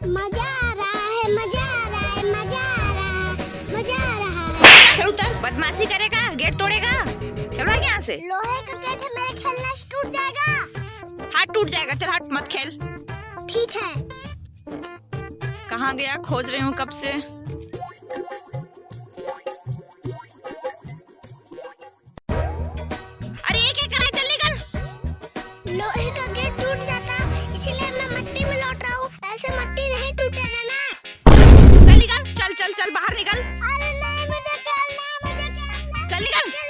मज़ा आ रहा है मज़ा आ रहा है मज़ा आ रहा है मज़ा आ रहा है। चल उतर बदमाशी करेगा गेट तोड़ेगा। चलो यहाँ से। लोहे का गेट है मेरा खेलना टूट जाएगा। हाथ टूट जाएगा चल हाथ मत खेल। ठीक है। कहाँ गया? खोज रही हूँ कब से। अरे एक एक करा चल निकल। लोहे का गेट चल चल बाहर निकल। अरे नहीं मुझे खेलना मुझे खेलना चल निकल, निकल।